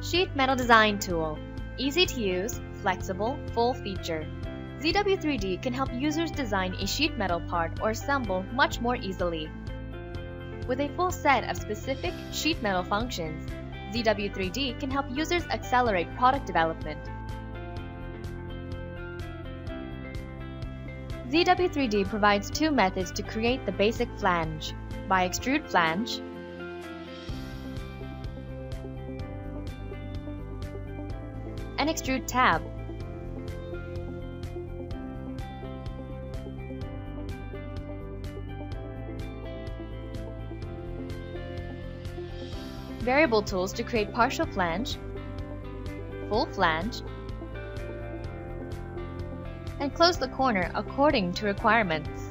Sheet Metal Design Tool. Easy to use, flexible, full feature. ZW3D can help users design a sheet metal part or assemble much more easily. With a full set of specific sheet metal functions, ZW3D can help users accelerate product development. ZW3D provides two methods to create the basic flange, by extrude flange and extrude tab. Variable tools to create partial flange, full flange, and close the corner according to requirements.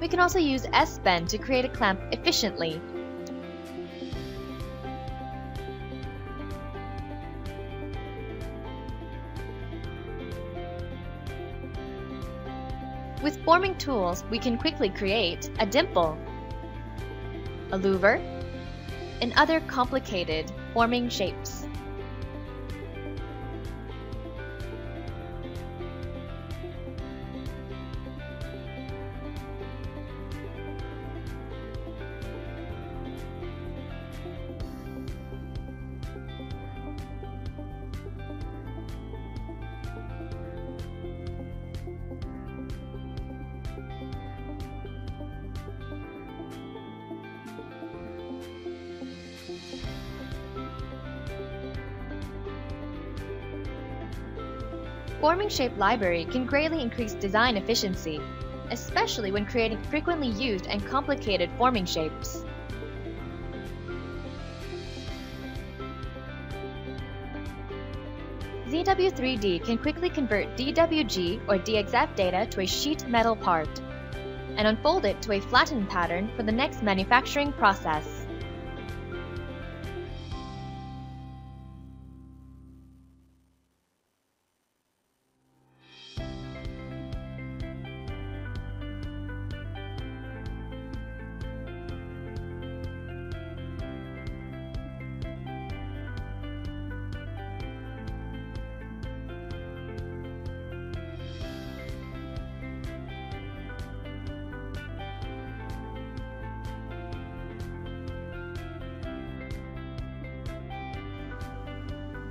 We can also use S-bend to create a clamp efficiently With forming tools, we can quickly create a dimple, a louver, and other complicated forming shapes. Forming Shape Library can greatly increase design efficiency, especially when creating frequently used and complicated forming shapes. ZW3D can quickly convert DWG or DXF data to a sheet metal part and unfold it to a flattened pattern for the next manufacturing process.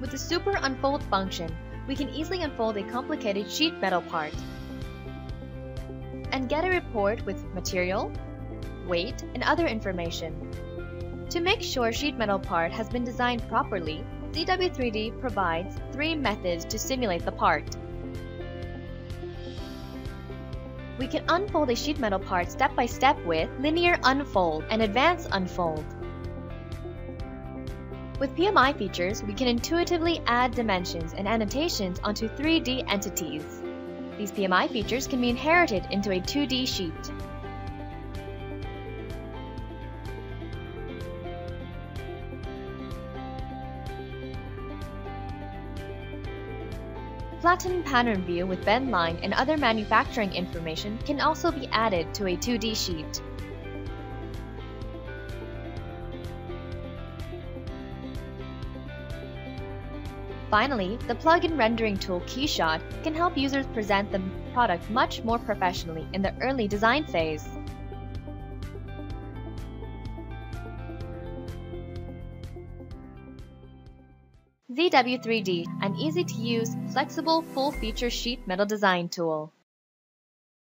With the Super Unfold function, we can easily unfold a complicated sheet metal part and get a report with material, weight, and other information. To make sure sheet metal part has been designed properly, ZW3D provides three methods to simulate the part. We can unfold a sheet metal part step by step with Linear Unfold and Advanced Unfold. With PMI features, we can intuitively add dimensions and annotations onto 3D entities. These PMI features can be inherited into a 2D sheet. Flattened pattern view with bend line and other manufacturing information can also be added to a 2D sheet. Finally, the plug-in rendering tool KeyShot can help users present the product much more professionally in the early design phase. ZW3D, an easy-to-use, flexible, full-feature sheet metal design tool.